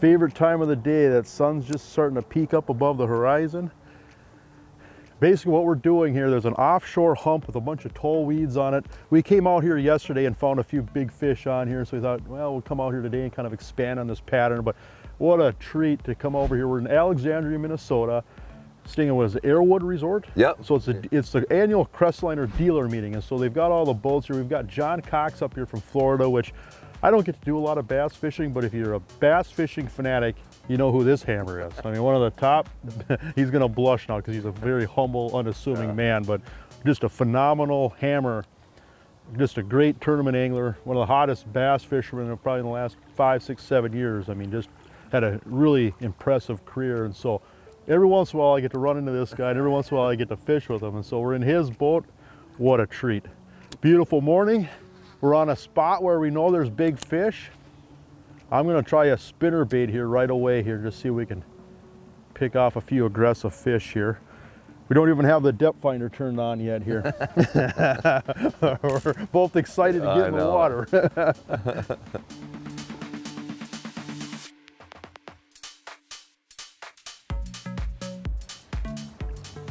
favorite time of the day. That sun's just starting to peek up above the horizon. Basically what we're doing here, there's an offshore hump with a bunch of tall weeds on it. We came out here yesterday and found a few big fish on here, so we thought, well, we'll come out here today and kind of expand on this pattern, but what a treat to come over here. We're in Alexandria, Minnesota. Staying was Arrowwood Resort. Yep. So it's a, it's the annual Crestliner dealer meeting, and so they've got all the boats here. We've got John Cox up here from Florida, which I don't get to do a lot of bass fishing, but if you're a bass fishing fanatic, you know who this hammer is. I mean, one of the top, he's gonna blush now because he's a very humble, unassuming Yeah. man, but just a phenomenal hammer, just a great tournament angler, one of the hottest bass fishermen of probably in the last five, six, seven years. I mean, just had a really impressive career. And so every once in a while I get to run into this guy and every once in a while I get to fish with him. And so we're in his boat. What a treat. Beautiful morning. We're on a spot where we know there's big fish. I'm gonna try a spinner bait here right away here, just see if we can pick off a few aggressive fish here. We don't even have the depth finder turned on yet here. We're both excited to get in the water.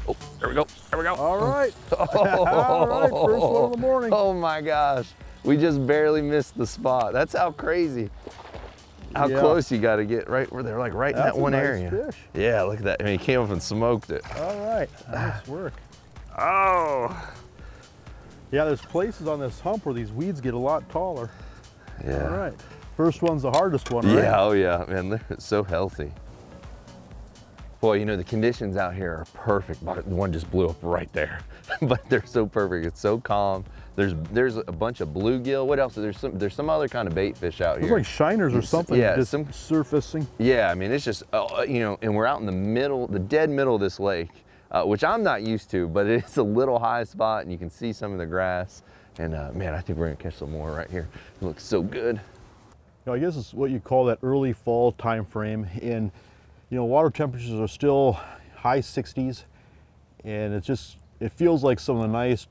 Oh, there we go. There we go. All right. All right, first one of the morning. Oh my gosh. We just barely missed the spot. That's how crazy. How Yeah. close you got to get right where they're like right in that one nice area. fish. Yeah, look at that. I mean, he came up and smoked it. All right, nice work. Oh. Yeah, there's places on this hump where these weeds get a lot taller. Yeah. All right. First one's the hardest one, right? Yeah, oh yeah, man, they're so healthy. Boy, you know, the conditions out here are perfect. but The one just blew up right there, but they're so perfect. It's so calm. There's there's a bunch of bluegill. What else? There's some there's some other kind of bait fish out here. like shiners or something yeah, some- surfacing. Yeah, I mean, it's just, uh, you know, and we're out in the middle, the dead middle of this lake, uh, which I'm not used to, but it's a little high spot and you can see some of the grass. And uh, man, I think we're gonna catch some more right here. It looks so good. You know, I guess it's what you call that early fall time frame. And, you know, water temperatures are still high 60s. And it's just, it feels like some of the nice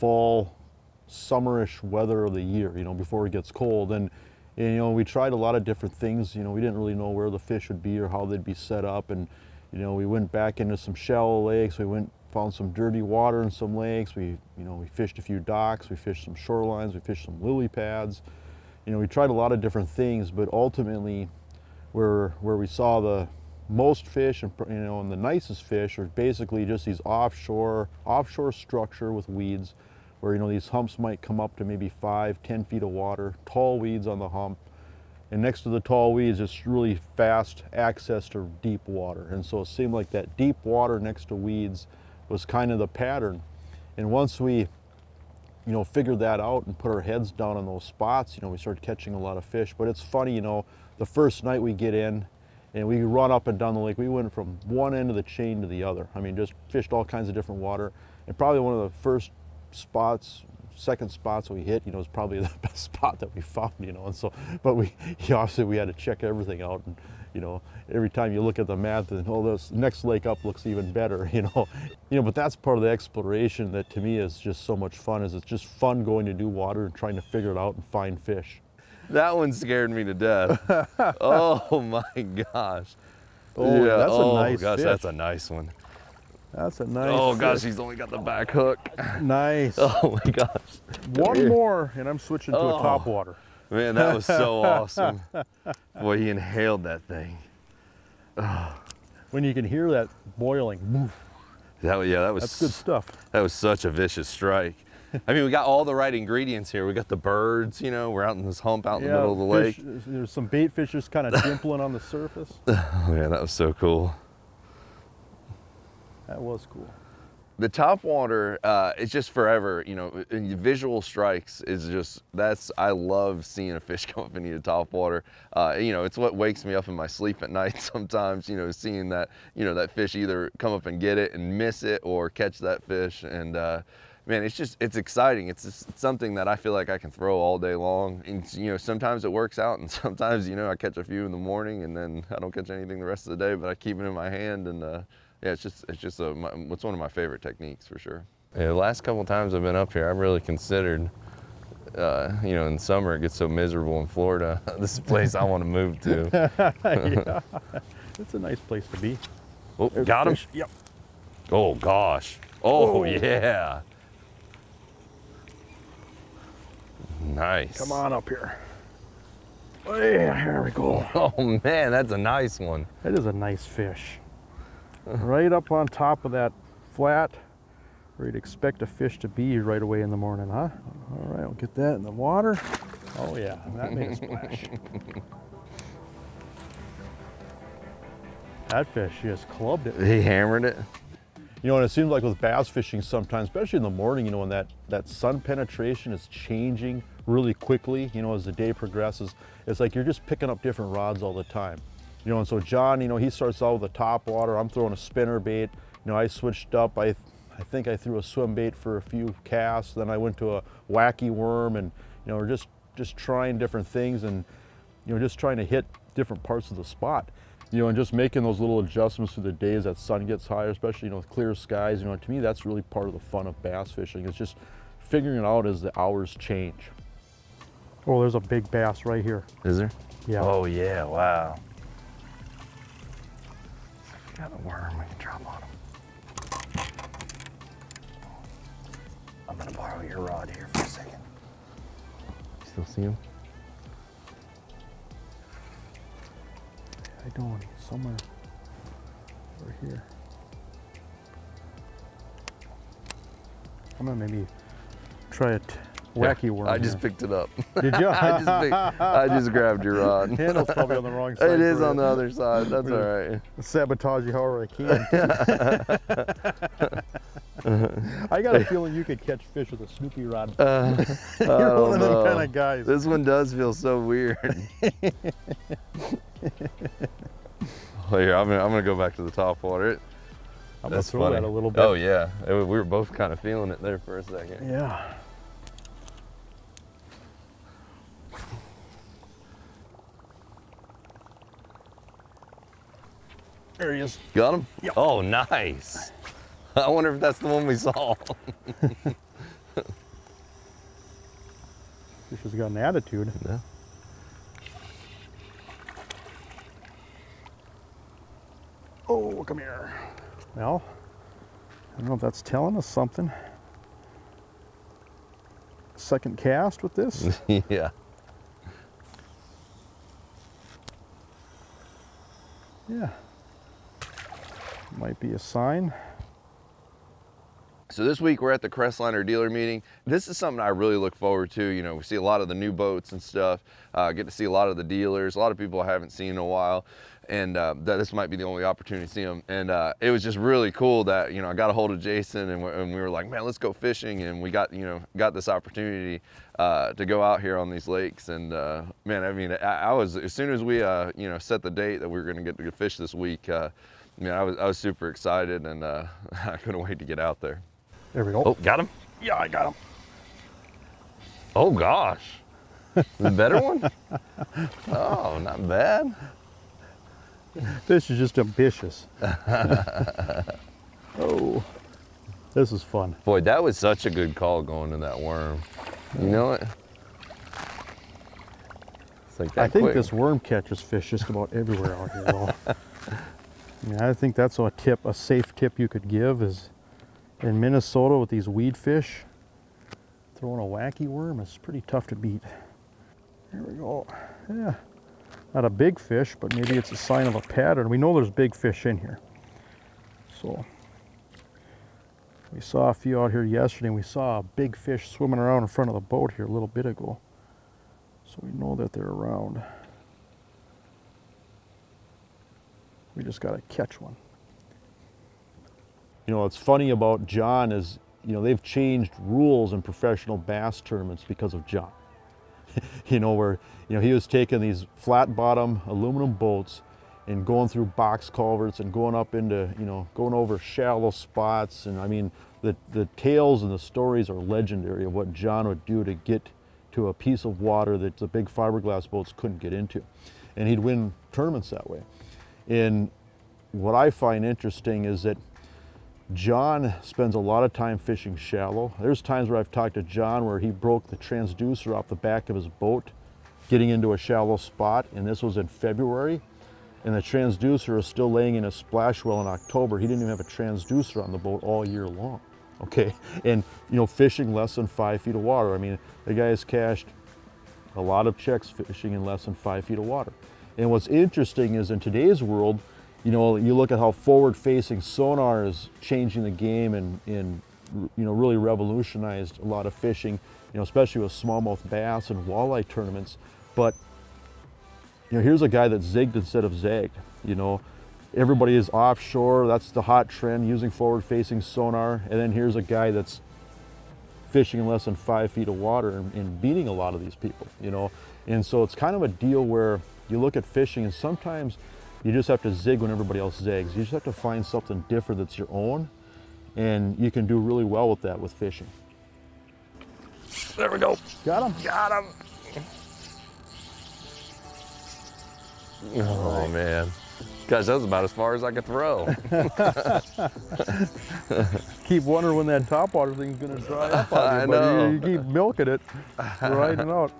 fall, summerish weather of the year, you know, before it gets cold. And, and, you know, we tried a lot of different things. You know, we didn't really know where the fish would be or how they'd be set up. And, you know, we went back into some shallow lakes. We went, found some dirty water in some lakes. We, you know, we fished a few docks. We fished some shorelines. We fished some lily pads you know, we tried a lot of different things, but ultimately, where where we saw the most fish and you know and the nicest fish are basically just these offshore offshore structure with weeds, where you know these humps might come up to maybe five, ten feet of water, tall weeds on the hump, and next to the tall weeds, it's really fast access to deep water, and so it seemed like that deep water next to weeds was kind of the pattern, and once we you know, figured that out and put our heads down on those spots, you know, we started catching a lot of fish. But it's funny, you know, the first night we get in and we run up and down the lake, we went from one end of the chain to the other. I mean, just fished all kinds of different water. And probably one of the first spots, second spots we hit, you know, is probably the best spot that we found, you know. And so, but we, obviously we had to check everything out. And, you know, every time you look at the map, and oh, this next lake up looks even better, you know. You know, but that's part of the exploration that to me is just so much fun. Is it's just fun going to new water and trying to figure it out and find fish. That one scared me to death. oh my gosh. Oh, yeah. that's a oh nice gosh, fish. that's a nice one. That's a nice. oh gosh, fish. he's only got the back hook. nice. Oh my gosh. One here. more, and I'm switching to a Oh. top water. Man, that was so awesome. Boy, he inhaled that thing. When you can hear that boiling, That was, yeah, that was that's good stuff. That was such a vicious strike. I mean, we got all the right ingredients here. We got the birds, you know, we're out in this hump out in the middle of the lake. There's some bait fish just kind of dimpling on the surface. Oh man, that was so cool. That was cool. The top water, uh, it's just forever, you know, visual strikes is just, that's, I love seeing a fish come up eat a top water. Uh, you know, it's what wakes me up in my sleep at night sometimes, you know, seeing that, you know, that fish either come up and get it and miss it or catch that fish. And, uh, man, it's just, it's exciting. It's just something that I feel like I can throw all day long. And, you know, sometimes it works out and sometimes, you know, I catch a few in the morning and then I don't catch anything the rest of the day, but I keep it in my hand and, uh, yeah, it's just, it's just a, my, it's one of my favorite techniques for sure. Yeah, the last couple times I've been up here, I've really considered uh, you know, in summer it gets so miserable in Florida. this is a place I want to move to. yeah, it's a nice place to be. Oh, There's got him. Yep. Oh gosh. Oh Whoa. yeah. Nice. Come on up here. Yeah, here we go. Oh man, that's a nice one. That is a nice fish. Right up on top of that flat where you'd expect a fish to be right away in the morning, huh? All right, I'll get that in the water. Oh yeah, that made a splash. that fish just clubbed it. He hammered it. You know, and it seems like with bass fishing sometimes, especially in the morning, you know, when that, that sun penetration is changing really quickly, you know, as the day progresses, it's like you're just picking up different rods all the time. You know, and so John, you know, he starts out with a top water. I'm throwing a spinner bait. You know, I switched up. I, I think I threw a swim bait for a few casts. Then I went to a wacky worm and, you know, we're just, just trying different things and, you know, just trying to hit different parts of the spot you know, and just making those little adjustments through the day as that sun gets higher, especially, you know, with clear skies, you know, to me, that's really part of the fun of bass fishing. It's just figuring it out as the hours change. Oh, there's a big bass right here. Is there? Yeah. Oh yeah, wow. Got a worm we can drop on him. I'm gonna borrow your rod here for a second. Still see him? I don't, want him. somewhere over here. I'm gonna maybe try a t- wacky Yeah, worm. I just here. picked it up. Did you? I just picked, I just grabbed your rod. Handle's probably on the wrong side. It is on the other side. That's all right. sabotage you however I can. I got a feeling you could catch fish with a Snoopy rod. Uh, You're one of them know. kind of guys. This one does feel so weird. oh, here, I'm gonna, I'm gonna go back to the top water. It- I'm gonna throw funny. that a little bit. Oh yeah, It- we were both kind of feeling it there for a second. Yeah. There he is. Got him? Yep. Oh, nice. I wonder if that's the one we saw. Fish has got an attitude. Yeah. Oh, come here. Well, I don't know if that's telling us something. Second cast with this. yeah. yeah. Might be a sign. So this week we're at the Crestliner dealer meeting. This is something I really look forward to. You know, we see a lot of the new boats and stuff. Uh, get to see a lot of the dealers, a lot of people I haven't seen in a while, and uh, that this might be the only opportunity to see them. And uh, it was just really cool that you know I got a hold of Jason and we, and we were like, man, let's go fishing, and we got you know got this opportunity uh, to go out here on these lakes. And uh, man, I mean, I, I was as soon as we uh, you know set the date that we were going to get to fish this week. I mean, I was I was super excited, and uh, I couldn't wait to get out there. There we go. Oh, got him. yeah, I got him. Oh gosh. The better one? Oh, not bad. This is just ambitious. oh, this is fun. Boy, that was such a good call going to that worm. You know it? It's like that I think quick. this worm catches fish just about everywhere out here, though. I mean, I think that's a tip, a safe tip you could give is in Minnesota with these weed fish, throwing a wacky worm is pretty tough to beat. Here we go. Yeah, not a big fish, but maybe it's a sign of a pattern. We know there's big fish in here. So we saw a few out here yesterday. and We saw a big fish swimming around in front of the boat here a little bit ago. So we know that they're around. We just got to catch one. You know, what's funny about John is, you know, they've changed rules in professional bass tournaments because of John. you know, where, you know, he was taking these flat bottom aluminum boats and going through box culverts and going up into, you know, going over shallow spots. And I mean, the, the tales and the stories are legendary of what John would do to get to a piece of water that the big fiberglass boats couldn't get into. And he'd win tournaments that way. And what I find interesting is that John spends a lot of time fishing shallow. There's times where I've talked to John where he broke the transducer off the back of his boat getting into a shallow spot, and this was in February. And the transducer is still laying in a splash well in October. He didn't even have a transducer on the boat all year long. Okay, and you know, fishing less than five feet of water. I mean, the guy has cashed a lot of checks fishing in less than five feet of water. And what's interesting is in today's world, you know, you look at how forward-facing sonar is changing the game and, and you know, really revolutionized a lot of fishing, you know, especially with smallmouth bass and walleye tournaments. But, you know, here's a guy that zigged instead of zagged, you know. Everybody is offshore, that's the hot trend, using forward-facing sonar. And then here's a guy that's fishing in less than five feet of water and, and beating a lot of these people, you know. And so it's kind of a deal where you look at fishing and sometimes you just have to zig when everybody else zags. You just have to find something different that's your own and you can do really well with that with fishing. There we go. Got him? Got him. Oh man. Gosh, that was about as far as I could throw. Keep wondering when that topwater thing's gonna dry up on you, I but know. You, you keep milking it, riding out.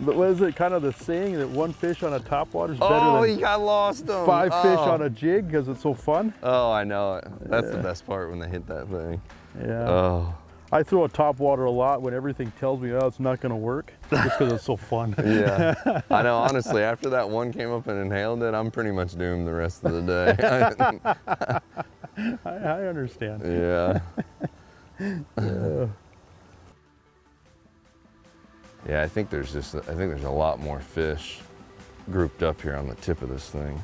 But what is it kind of the saying that one fish on a topwater is better oh, than he got lost him. five fish oh. on a jig because it's so fun? Oh, I know it. That's the best part when they hit that thing. Yeah. Oh. I throw a top water a lot when everything tells me, oh, it's not going to work, just because it's so fun. Yeah. I know, honestly, after that one came up and inhaled it, I'm pretty much doomed the rest of the day. I, I understand. yeah. Yeah. Yeah, I think there's just, I think there's a lot more fish grouped up here on the tip of this thing.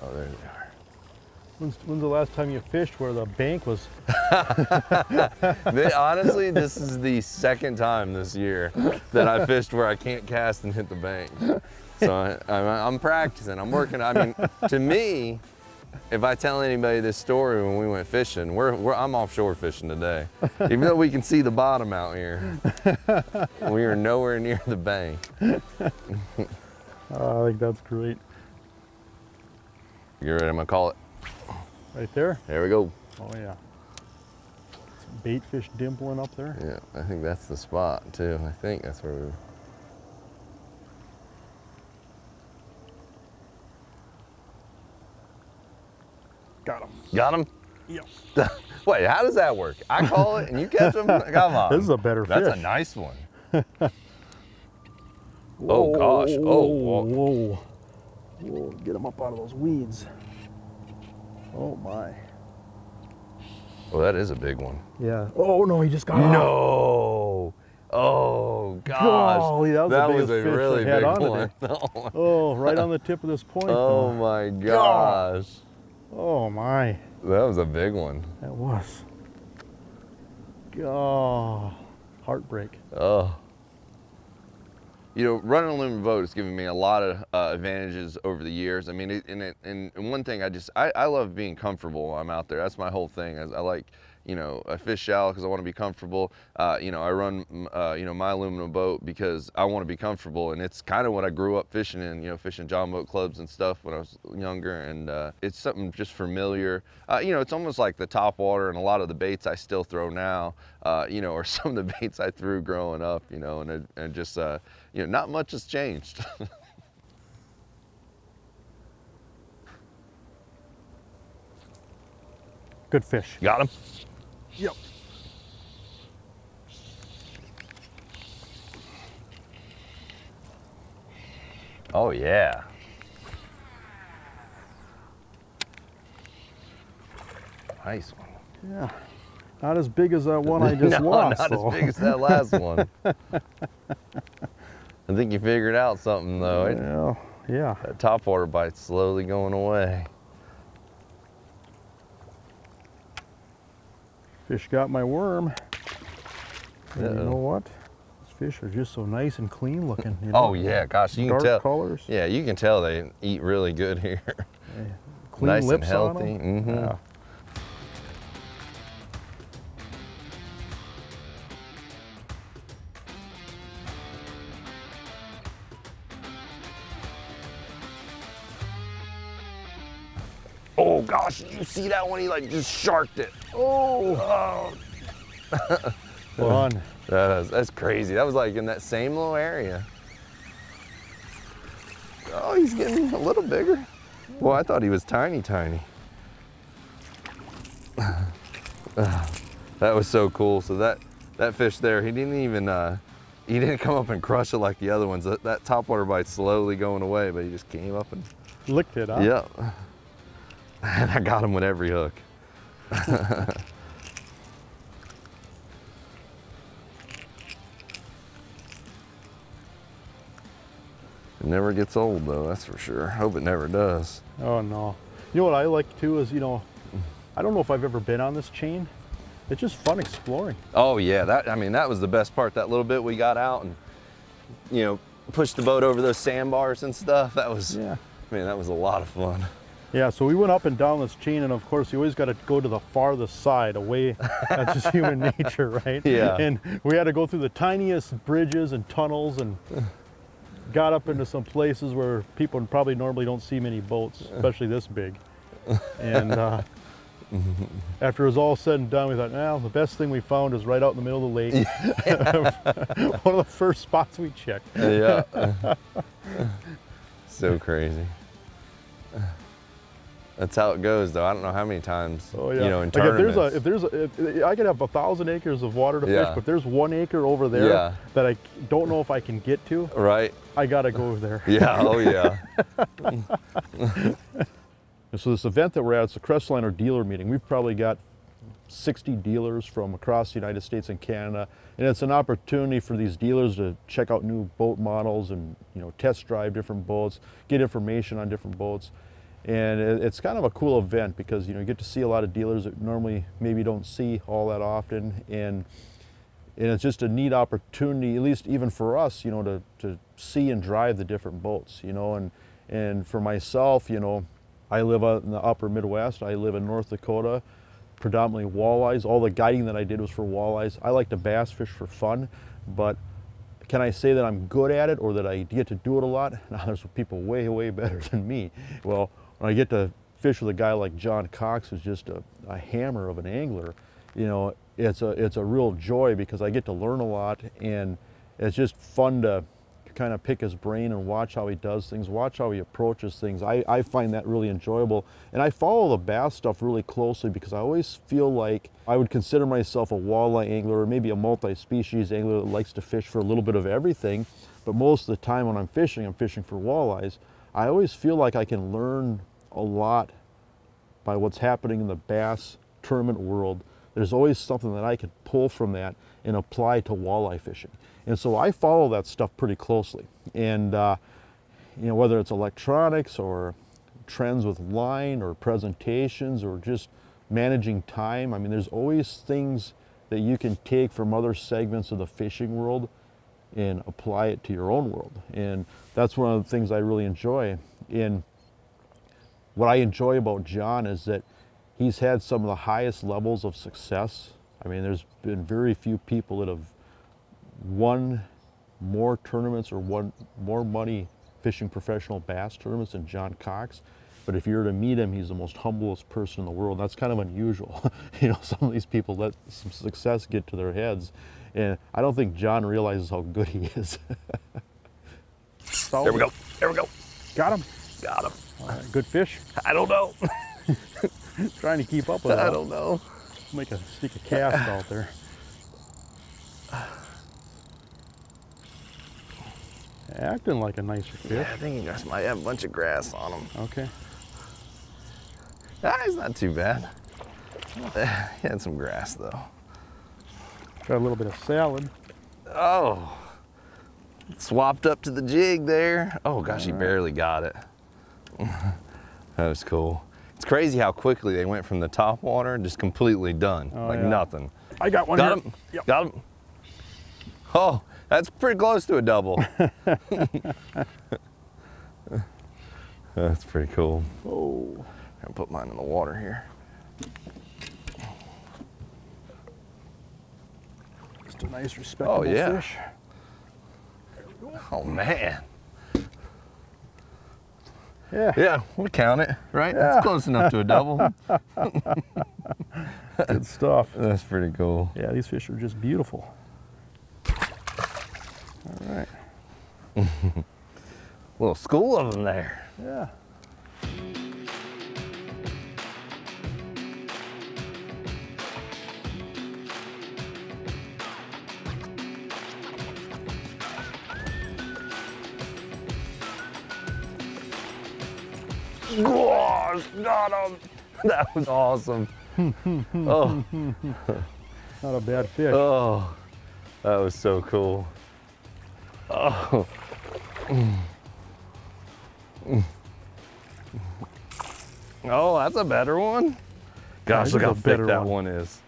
Oh, there they are. When's, when's the last time you fished where the bank was? Honestly, this is the second time this year that I fished where I can't cast and hit the bank. So I, I'm, I'm practicing. I'm working. I mean, to me, if I tell anybody this story when we went fishing, we're, we're I'm offshore fishing today. Even though we can see the bottom out here, we are nowhere near the bank. Oh, I think that's great. You ready? I'm gonna call it. Right there? There we go. Oh, yeah. Some bait fish dimpling up there. Yeah, I think that's the spot too. I think that's where we. Got Got him. Yep. Wait, how does that work? I call it and you catch them? Come on. This is a better That's fish. a nice one. Oh, gosh. Oh, whoa. whoa. Whoa, get him up out of those weeds. Oh my. Well, that is a big one. Yeah. Oh no, he just got off. No. Oh gosh. Golly, that was that biggest was a really big on one. Oh, right on the tip of this point. oh though. my gosh. Oh my. That was a big one. That was. Oh, heartbreak. Oh. You know, running a aluminum boat has given me a lot of uh, advantages over the years. I mean, it, and, it, and one thing I just, I, I love being comfortable while I'm out there. That's my whole thing. I, I like, you know, I fish shallow because I want to be comfortable. Uh, you know, I run, uh, you know, my aluminum boat because I want to be comfortable. And it's kind of what I grew up fishing in, you know, fishing John boat clubs and stuff when I was younger. And uh, it's something just familiar. Uh, you know, it's almost like the top water and a lot of the baits I still throw now, uh, you know, or some of the baits I threw growing up, you know, and, it, and just, uh, you know, not much has changed. Good fish. Got him? Yep. Oh, yeah. Nice one. Yeah. Not as big as that one I just no, lost. not though. as big as that last one. I think you figured out something though. It, Yeah. Yeah. that top water bite's slowly going away. Fish got my worm. And you Uh-oh. know what? These fish are just so nice and clean looking. You Oh yeah, gosh, you Dark can tell. colors. Yeah, you can tell they eat really good here. Clean nice and lips on healthy. 'em. Mhm. Yeah. See that one? He like just sharked it. Oh, fun. That's, that's crazy. That was like in that same little area. Oh, he's getting a little bigger. Well, I thought he was tiny, tiny. that was so cool. So that that fish there, he didn't even uh, he didn't come up and crush it like the other ones. That, that topwater bite's slowly going away, but he just came up and Licked it, huh? Yep. And I got him with every hook. it never gets old though, that's for sure. Hope it never does. Oh no. You know what I like too is, you know, I don't know if I've ever been on this chain. It's just fun exploring. Oh yeah, that I mean that was the best part. That little bit we got out and you know pushed the boat over those sandbars and stuff. That was Yeah. I mean, that was a lot of fun. Yeah, so we went up and down this chain, and of course, you always got to go to the farthest side away. That's just human nature, right? Yeah. And we had to go through the tiniest bridges and tunnels and got up into some places where people probably normally don't see many boats, especially this big. And uh, after it was all said and done, we thought, well, the best thing we found is right out in the middle of the lake. One of the first spots we checked. Yeah. so crazy. That's how it goes, though. I don't know how many times, Oh yeah. you know, in like if there's a, if there's a, if, I could have a thousand acres of water to Yeah. fish, but there's one acre over there Yeah. that I don't know if I can get to. right? I gotta go over there. Yeah. Oh, yeah. And so this event that we're at, it's a Crestliner dealer meeting. We've probably got 60 dealers from across the United States and Canada, and it's an opportunity for these dealers to check out new boat models and you know test drive different boats, get information on different boats, and it's kind of a cool event because you know you get to see a lot of dealers that normally maybe don't see all that often, and and it's just a neat opportunity, at least even for us, you know, to, to see and drive the different boats, you know, and and for myself, you know, I live out in the upper Midwest. I live in North Dakota, predominantly walleyes. All the guiding that I did was for walleyes. I like to bass fish for fun, but can I say that I'm good at it or that I get to do it a lot? Now there's people way, way better than me. Well, when I get to fish with a guy like John Cox, who's just a, a hammer of an angler, you know, it's a it's a real joy because I get to learn a lot and it's just fun to kind of pick his brain and watch how he does things, watch how he approaches things. I, I find that really enjoyable. And I follow the bass stuff really closely because I always feel like I would consider myself a walleye angler or maybe a multi-species angler that likes to fish for a little bit of everything. But most of the time when I'm fishing, I'm fishing for walleyes. I always feel like I can learn a lot by what's happening in the bass tournament world. There's always something that I could pull from that and apply to walleye fishing. And so I follow that stuff pretty closely. And uh, you know, whether it's electronics or trends with line or presentations or just managing time, I mean, there's always things that you can take from other segments of the fishing world and apply it to your own world. And that's one of the things I really enjoy. And what I enjoy about John is that he's had some of the highest levels of success. I mean, there's been very few people that have won more tournaments or won more money fishing professional bass tournaments than John Cox. But if you were to meet him, he's the most humblest person in the world. That's kind of unusual. you know, some of these people let some success get to their heads. And I don't think John realizes how good he is. There we go. There we go. Got him. Got him. All right, good fish. I don't know. Trying to keep up with it. I don't know. Make a stick a cast out there. Acting like a nicer fish. Yeah, I think he just might have a bunch of grass on him. Okay. Ah, he's not too bad. He had some grass though. Got a little bit of salad. Oh, swapped up to the jig there. Oh gosh, he barely got it. that was cool. It's crazy how quickly they went from the top water just completely done, Oh, like yeah. nothing. I got one Got here. him. Yep. Got him. Oh, that's pretty close to a double. that's pretty cool. Oh. I'll put mine in the water here. Just a nice, oh, respectable oh, yeah. fish. Oh man. Yeah. Yeah, we'll count it, right? Yeah. That's close enough to a double. Good stuff. That's pretty cool. Yeah, these fish are just beautiful. All right. Little school of them there. Yeah. Gosh, got him. That was awesome. oh, Not a bad fish. oh, that was so cool. Oh. Oh, that's a better one. Gosh, this look how thick better that one. one is.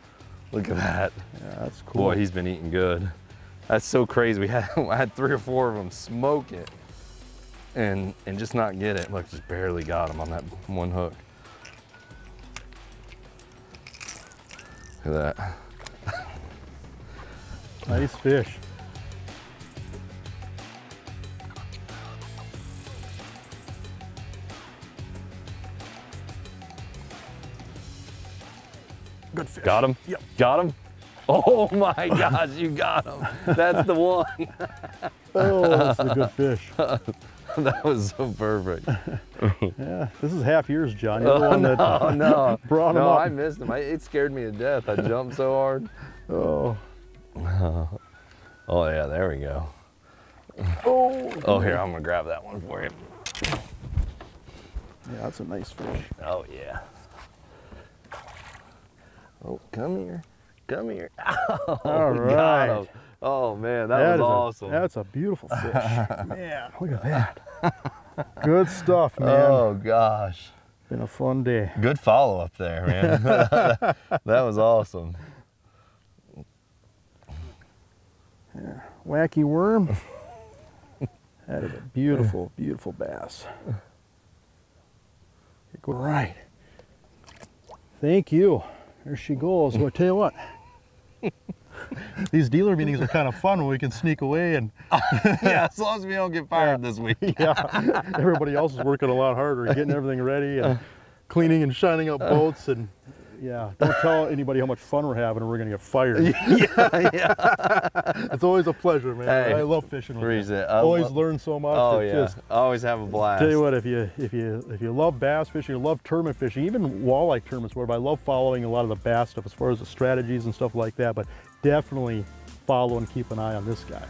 Look at that. yeah, that's cool. Boy, he's been eating good. That's so crazy. We had I had three or four of them smoke it and and just not get it. Look, just barely got him on that one hook. Look at that. nice fish. Good fish. Got him? Yep. Got him? Oh my gosh, you got him. That's the one. Oh, that's a good fish. that was so perfect. Yeah, this is half yours, John. You're the Oh one no, that no. brought him no, up. I missed him. I, it scared me to death. I jumped so hard. Oh, Oh yeah, there we go. oh, Oh here, I'm gonna grab that one for you. yeah, that's a nice fish. Oh yeah. Oh, come here. Come here. Oh, All we got right. him. Oh man, that, That was is a- awesome. that's a beautiful fish. man, look at that. Good stuff, man. Oh gosh. Been a fun day. Good follow up there, man. that was awesome. Yeah, Wacky worm. that is a beautiful, beautiful bass. All right. Thank you. There she goes. Well, I tell you what. These dealer meetings are kind of fun when we can sneak away and yeah, as long as we don't get fired this week. yeah, everybody else is working a lot harder, getting everything ready and cleaning and shining up uh. boats and yeah, don't tell anybody how much fun we're having or we're gonna get fired. yeah, yeah. It's always a pleasure, man. Hey, I love fishing with you. It. I Always learn so much. Oh yeah, just- always have a blast. Tell you what, if you if you if you love bass fishing, you love tournament fishing, even walleye tournaments, whatever. I love following a lot of the bass stuff as far as the strategies and stuff like that. But definitely follow and keep an eye on this guy.